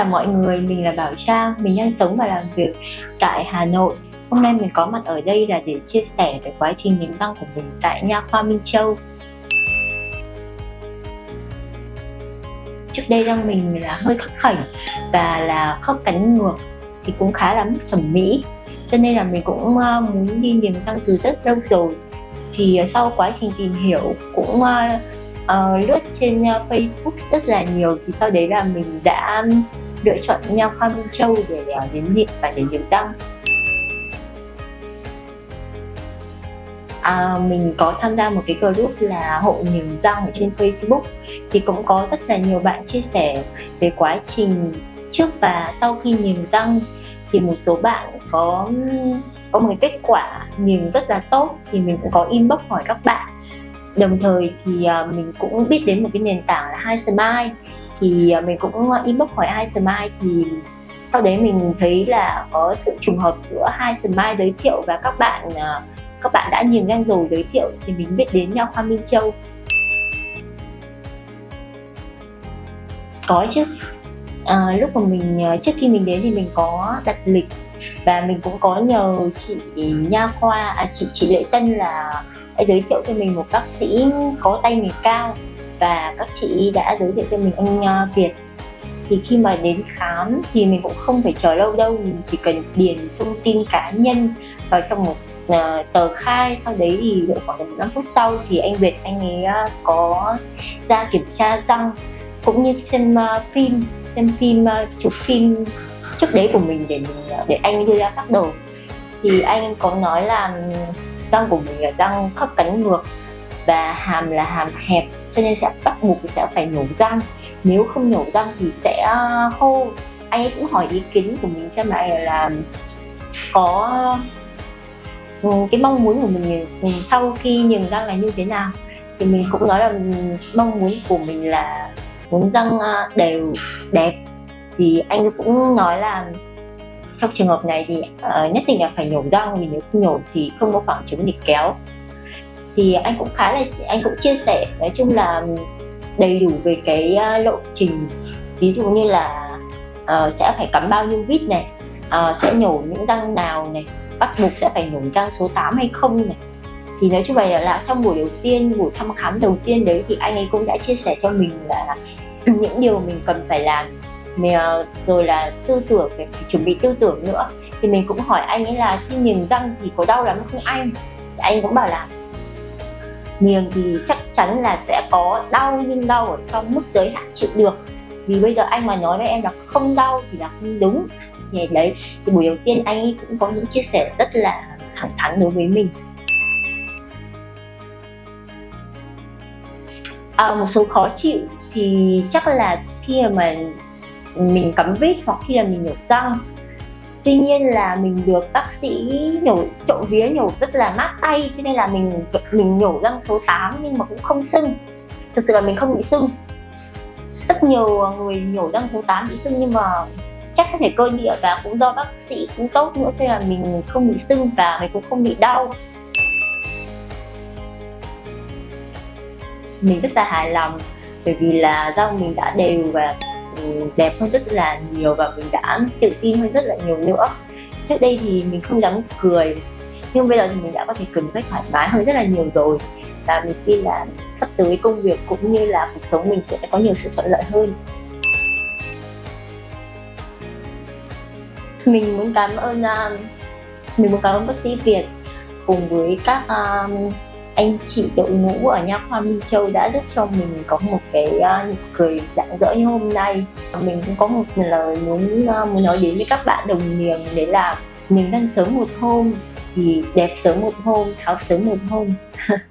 chào mọi người, mình là Bảo Trang, mình đang sống và làm việc tại Hà Nội. Hôm nay mình có mặt ở đây là để chia sẻ về quá trình niềng răng của mình tại Nha khoa Minh Châu. Trước đây răng mình là hơi khắc khảnh và là khớp cắn ngược thì cũng khá là thẩm mỹ cho nên là mình cũng ờ, muốn đi niềng răng từ rất lâu rồi thì ờ, sau quá trình tìm hiểu cũng ờ, uh, lướt trên uh, Facebook rất là nhiều. Thì sau đấy là mình đã lựa chọn nha khoa Minh Châu để uh, đến điện và để điều tâm. À, mình có tham gia một cái group là hộ niềm răng ở trên Facebook. Thì cũng có rất là nhiều bạn chia sẻ về quá trình trước và sau khi niềm răng. Thì một số bạn có có một cái kết quả niềm rất là tốt. Thì mình cũng có inbox hỏi các bạn đồng thời thì à, mình cũng biết đến một cái nền tảng là hai smile. Thì à, mình cũng à, inbox hỏi hai smile thì sau đấy mình thấy là có sự trùng hợp giữa hai smile giới thiệu và các bạn các bạn đã nhìn ngang rồi giới thiệu thì mình biết đến nhau khoa Minh Châu. Có chứ. À, lúc mà mình trước khi mình đến thì mình có đặt lịch và mình cũng có nhờ chị nha khoa à, chị chị lệ tân là đã giới thiệu cho mình một bác sĩ có tay nghề cao và các chị đã giới thiệu cho mình anh ờ, Việt. Thì khi mà đến khám thì mình cũng không phải chờ lâu đâu mình chỉ cần điền thông tin cá nhân vào trong một uh, tờ khai sau đấy thì độ khoảng 5 phút sau thì anh Việt anh ấy uh, có ra kiểm tra răng cũng như xem uh, phim xem phim uh, chụp phim trước đấy của mình để để anh đưa ra phác đồ. Thì anh có nói là răng của mình là răng khớp cắn ngược và hàm là hàm hẹp cho nên sẽ bắt buộc sẽ phải nhổ răng. Nếu không nhổ răng thì sẽ ờ, khô anh ấy cũng hỏi ý kiến của mình xem lại là có ừ, cái mong muốn của mình sau khi nhường răng là như thế nào. Thì mình cũng nói là mong muốn của mình là muốn răng ờ, đều đẹp. Thì anh cũng nói là trong trường hợp này thì uh, nhất định là phải nhổ răng vì nếu không nhổ thì không có khoảng trống để kéo. Thì anh cũng khá là anh cũng chia sẻ nói chung là đầy đủ về cái uh, lộ trình. Ví dụ như là uh, sẽ phải cắm bao nhiêu vít này uh, sẽ nhổ những răng nào này bắt buộc sẽ phải nhổ răng số 8 hay không này. Thì nói chung là, là trong buổi đầu tiên buổi thăm khám đầu tiên đấy thì anh ấy cũng đã chia sẻ cho mình là ừ, những điều mình cần phải làm mình ờ, rồi là tư tưởng phải, chuẩn bị tư tưởng nữa. Thì mình cũng hỏi anh ấy là khi niềng răng thì có đau lắm không anh? Thì anh cũng bảo là niềng thì chắc chắn là sẽ có đau nhưng đau ở trong mức giới hạn chịu được. Vì bây giờ anh mà nói với em là không đau thì là không đúng. Thì đấy thì buổi đầu tiên anh ấy cũng có những chia sẻ rất là thẳng thắn đối với mình. À, một số khó chịu thì chắc là khi mà mình cắm vít hoặc khi là mình nhổ răng tuy nhiên là mình được bác sĩ nhổ, trộm vía nhổ rất là mát tay, cho nên là mình mình nhổ răng số 8 nhưng mà cũng không sưng. Thực sự là mình không bị sưng. Rất nhiều người nhổ răng số 8 bị sưng nhưng mà chắc có thể cơ địa và cũng do bác sĩ cũng tốt nữa cho nên là mình không bị sưng và mình cũng không bị đau. Mình rất là hài lòng bởi vì là răng mình đã đều và đẹp hơn rất là nhiều và mình đã tự tin hơn rất là nhiều nữa. Trước đây thì mình không dám cười nhưng bây giờ thì mình đã có thể cười một cách thoải mái hơn rất là nhiều rồi. Và mình tin là sắp tới công việc cũng như là cuộc sống mình sẽ có nhiều sự thuận lợi hơn. Mình muốn cảm ơn uh, mình muốn cảm ơn bác sĩ Việt cùng với các uh, anh chị đội ngũ ở nha khoa Minh Châu đã giúp cho mình có một cái uh, cười rạng rỡ như hôm nay. Mình cũng có một lời muốn uh, muốn nói đến với các bạn đồng nghiệp đấy là mình đang sớm một hôm thì đẹp sớm một hôm tháo sớm một hôm.